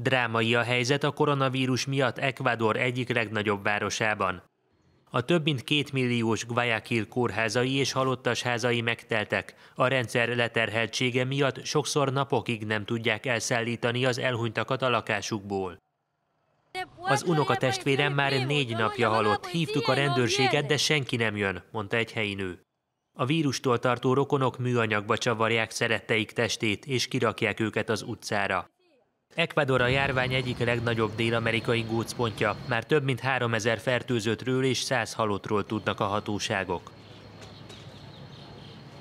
Drámai a helyzet a koronavírus miatt Ecuador egyik legnagyobb városában. A több mint két milliós Guayaquil kórházai és halottas házai megteltek. A rendszer leterheltsége miatt sokszor napokig nem tudják elszállítani az elhunytakat a lakásukból. Az unokatestvérem már négy napja halott, hívtuk a rendőrséget, de senki nem jön, mondta egy helyi nő. A vírustól tartó rokonok műanyagba csavarják szeretteik testét, és kirakják őket az utcára. Ecuador a járvány egyik legnagyobb dél-amerikai gócpontja, már több mint 3000 fertőzöttről és 100 halottról tudnak a hatóságok.